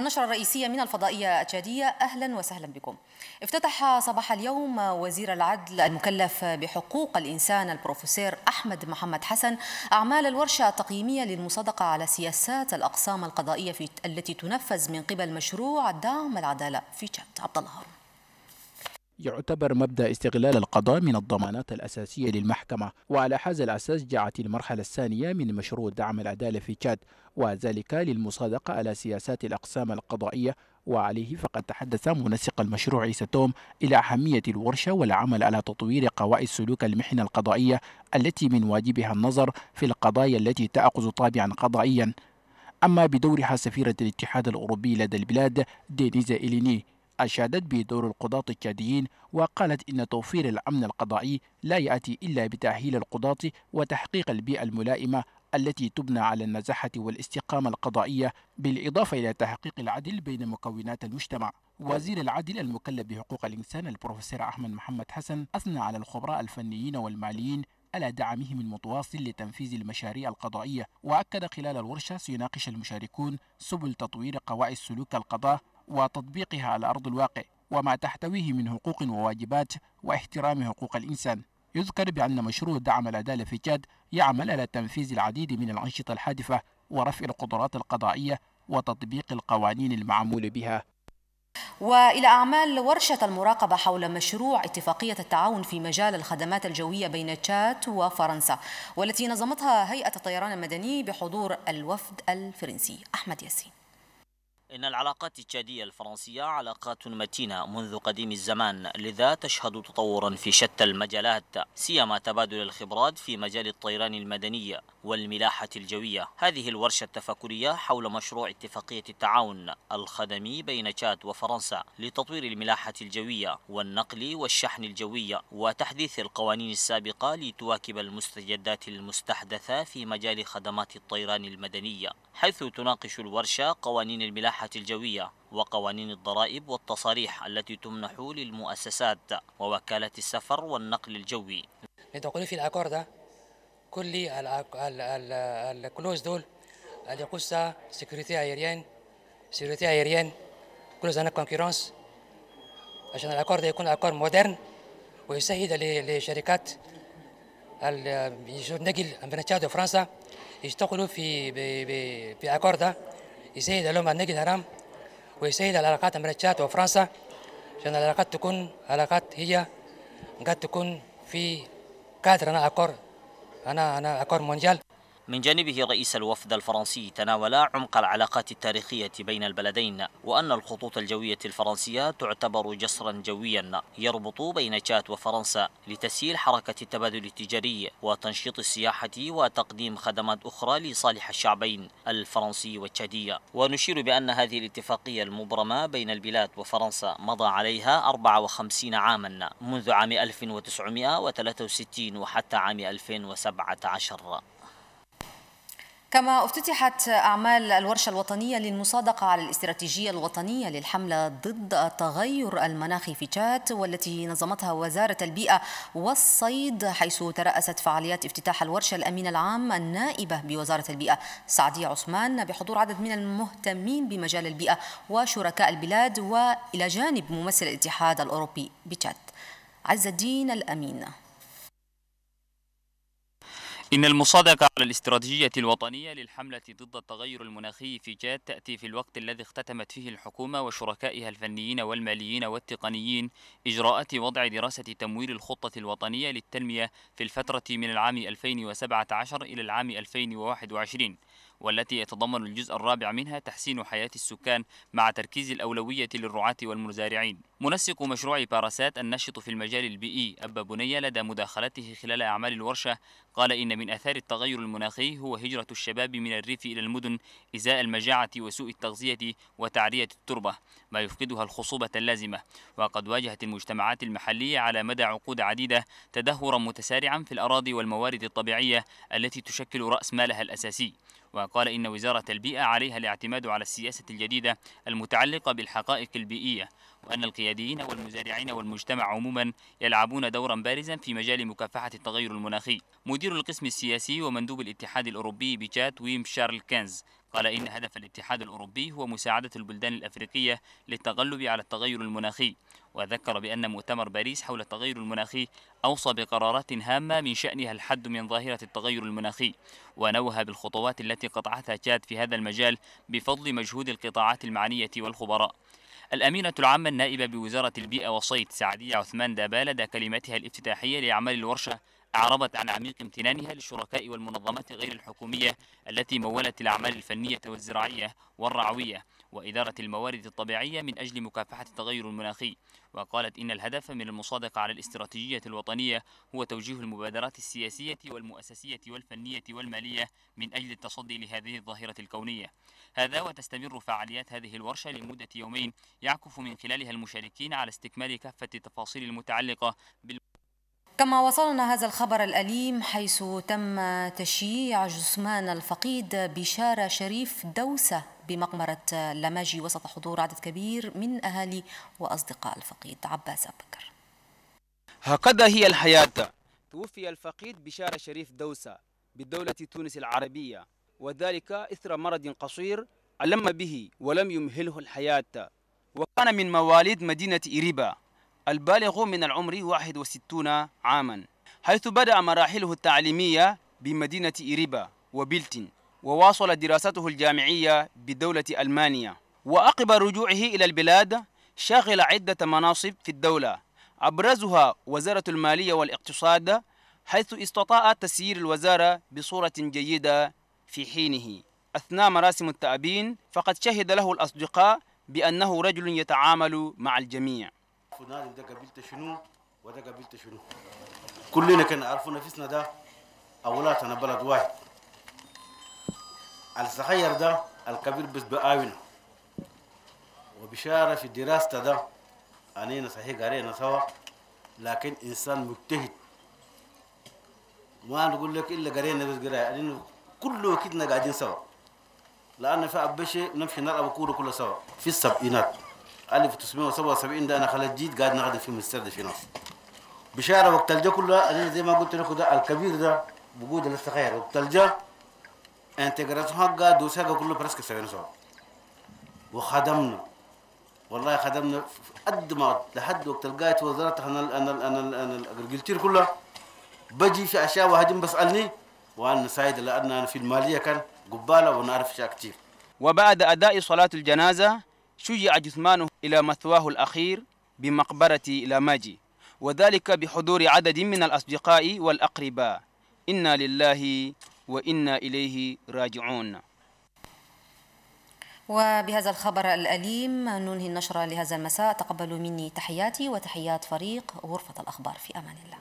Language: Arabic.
النشرة الرئيسية من الفضائية التشادية أهلا وسهلا بكم. افتتح صباح اليوم وزير العدل المكلف بحقوق الإنسان البروفيسور أحمد محمد حسن أعمال الورشة التقييمية للمصادقة على سياسات الأقسام القضائية في التي تنفذ من قبل مشروع دعم العدالة في تشاد. عبد الله هارون. يعتبر مبدأ استغلال القضاء من الضمانات الأساسية للمحكمة. وعلى هذا الأساس جاءت المرحلة الثانية من مشروع دعم العدالة في تشاد وذلك للمصادقة على سياسات الأقسام القضائية. وعليه فقد تحدث منسق المشروع عيسى توم إلى أهمية الورشة والعمل على تطوير قواعد سلوك المحنة القضائية التي من واجبها النظر في القضايا التي تأخذ طابعا قضائيا. أما بدورها سفيرة الاتحاد الأوروبي لدى البلاد دينيزا إليني. أشادت بدور القضاة التشاديين وقالت إن توفير الأمن القضائي لا يأتي إلا بتأهيل القضاة وتحقيق البيئة الملائمة التي تبنى على النزاهة والاستقامة القضائية بالإضافة إلى تحقيق العدل بين مكونات المجتمع. وزير العدل المكلف بحقوق الإنسان البروفيسور أحمد محمد حسن أثنى على الخبراء الفنيين والماليين على دعمهم المتواصل لتنفيذ المشاريع القضائية وأكد خلال الورشة سيناقش المشاركون سبل تطوير قواعد سلوك القضاء وتطبيقها على أرض الواقع وما تحتويه من حقوق وواجبات واحترام حقوق الإنسان. يذكر بأن مشروع دعم العدالة في تشاد يعمل على تنفيذ العديد من الأنشطة الحادثة ورفع القدرات القضائية وتطبيق القوانين المعمول بها. وإلى أعمال ورشة المراقبة حول مشروع اتفاقية التعاون في مجال الخدمات الجوية بين تشاد وفرنسا والتي نظمتها هيئة الطيران المدني بحضور الوفد الفرنسي أحمد ياسين. إن العلاقات التشادية الفرنسية علاقات متينة منذ قديم الزمان لذا تشهد تطورا في شتى المجالات سيما تبادل الخبرات في مجال الطيران المدني والملاحة الجوية. هذه الورشة التفكرية حول مشروع اتفاقية التعاون الخدمي بين تشاد وفرنسا لتطوير الملاحة الجوية والنقل والشحن الجوي وتحديث القوانين السابقة لتواكب المستجدات المستحدثة في مجال خدمات الطيران المدنية حيث تناقش الورشة قوانين الملاحة الجوية وقوانين الضرائب والتصاريح التي تمنح للمؤسسات ووكالة السفر والنقل الجوي. ندخل في ال accord ده كل ال clauses دول اللي يخص sécurité aérienne sécurité aérienne كل زنا concurrence عشان ال accord ده يكون accord moderne ويسهل لشركات النقل بين تشاد وفرنسا يشتغلوا في في accord ده. يسهل لهم النقل الحرام ويسهل العلاقات بين تشاد وفرنسا عشان العلاقات تكون علاقات هي قد تكون في كادر اكور أنا أنا أكور مونديال من جانبه رئيس الوفد الفرنسي تناول عمق العلاقات التاريخية بين البلدين وأن الخطوط الجوية الفرنسية تعتبر جسرا جويا يربط بين تشاد وفرنسا لتسهيل حركة التبادل التجاري وتنشيط السياحة وتقديم خدمات أخرى لصالح الشعبين الفرنسي والتشادي ونشير بأن هذه الاتفاقية المبرمة بين البلاد وفرنسا مضى عليها 54 عاما منذ عام 1963 وحتى عام 2017 كما افتتحت أعمال الورشة الوطنية للمصادقة على الاستراتيجية الوطنية للحملة ضد التغير المناخي في تشاد والتي نظمتها وزارة البيئة والصيد حيث ترأست فعاليات افتتاح الورشة الأمين العام النائبة بوزارة البيئة سعدية عثمان بحضور عدد من المهتمين بمجال البيئة وشركاء البلاد وإلى جانب ممثل الاتحاد الأوروبي بتشاد. عز الدين الأمين. إن المصادقة على الاستراتيجية الوطنية للحملة ضد التغير المناخي في جاد تأتي في الوقت الذي اختتمت فيه الحكومة وشركائها الفنيين والماليين والتقنيين إجراءات وضع دراسة تمويل الخطة الوطنية للتنمية في الفترة من العام 2017 إلى العام 2021 والتي يتضمن الجزء الرابع منها تحسين حياة السكان مع تركيز الأولوية للرعاة والمزارعين. منسق مشروع باراسات النشط في المجال البيئي أبا بنية لدى مداخلته خلال أعمال الورشة قال إن من آثار التغير المناخي هو هجرة الشباب من الريف إلى المدن إزاء المجاعة وسوء التغذية وتعرية التربة ما يفقدها الخصوبة اللازمة. وقد واجهت المجتمعات المحلية على مدى عقود عديدة تدهورا متسارعا في الأراضي والموارد الطبيعية التي تشكل رأس مالها الأساسي. وقال إن وزارة البيئة عليها الاعتماد على السياسة الجديدة المتعلقة بالحقائق البيئية وأن القياديين والمزارعين والمجتمع عموما يلعبون دورا بارزا في مجال مكافحة التغير المناخي. مدير القسم السياسي ومندوب الاتحاد الأوروبي بجات ويم شارل كينز قال إن هدف الاتحاد الأوروبي هو مساعدة البلدان الأفريقية للتغلب على التغير المناخي وذكر بأن مؤتمر باريس حول التغير المناخي أوصى بقرارات هامة من شأنها الحد من ظاهرة التغير المناخي ونوه بالخطوات التي قطعتها تشاد في هذا المجال بفضل مجهود القطاعات المعنية والخبراء. الأمينة العامة النائبة بوزارة البيئة والصيد سعدية عثمان دابا لدى كلمتها الافتتاحية لأعمال الورشة أعربت عن عميق امتنانها للشركاء والمنظمات غير الحكومية التي مولت الأعمال الفنية والزراعية والرعوية وإدارة الموارد الطبيعية من أجل مكافحة التغير المناخي. وقالت إن الهدف من المصادقة على الاستراتيجية الوطنية هو توجيه المبادرات السياسية والمؤسسية والفنية والمالية من أجل التصدي لهذه الظاهرة الكونية. هذا وتستمر فعاليات هذه الورشة لمدة يومين يعكف من خلالها المشاركين على استكمال كافة التفاصيل المتعلقة بال كما وصلنا هذا الخبر الأليم حيث تم تشييع جثمان الفقيد بشارة شريف دوسة بمقبرة لماجي وسط حضور عدد كبير من أهالي وأصدقاء الفقيد. عباس أبكر هكذا هي الحياة. توفي الفقيد بشارة شريف دوسة بدولة تونس العربية وذلك إثر مرض قصير علم به ولم يمهله الحياة وكان من مواليد مدينة إريبا. البالغ من العمر 61 عاما حيث بدأ مراحله التعليمية بمدينة إريبا وبيلتن وواصل دراسته الجامعية بدولة ألمانيا. وعقب رجوعه إلى البلاد شغل عدة مناصب في الدولة أبرزها وزارة المالية والاقتصاد حيث استطاع تسيير الوزارة بصورة جيدة في حينه. أثناء مراسم التأبين فقد شهد له الأصدقاء بأنه رجل يتعامل مع الجميع. فلان ده قبيلته شنو؟ وده قبيلته شنو؟ كلنا كنا عارفين نفسنا ده أولادنا بلد واحد. الصغير ده الكبير بس بآونا وبشارة في دراسته ده أنينا صحيح قرينا سوا لكن إنسان مجتهد. ما نقول لك إلا قرينا بس قراية أنينا كله كدنا قاعدين سوا. لأن في أبشي نمشي نلعب كورة كله سوا في السبعينات. 1977 ده أنا خلت جيت قاعد نخدم في مستر في نصر بشارة وقت الجا كلها أنا زي ما قلت لكم ده الكبير ده بوجود لسه خير وقت الجا انتجرات حقا دوسها كله برسك سوينا سوا وخدمنا. والله خدمنا قد ما لحد وقت القايت وزارة أنا أنا أنا أنا القلتير كلها بجي في أشياء وهجم بسالني وأنا سعيد لأن أنا في المالية كان قبالة ونعرف أشياء كثير وبعد أداء صلاة الجنازة شيع جثمانه إلى مثواه الأخير بمقبرة لاماجي وذلك بحضور عدد من الأصدقاء والأقرباء. إنا لله وإنا إليه راجعون. وبهذا الخبر الأليم ننهي النشرة لهذا المساء. تقبلوا مني تحياتي وتحيات فريق غرفة الأخبار في أمان الله.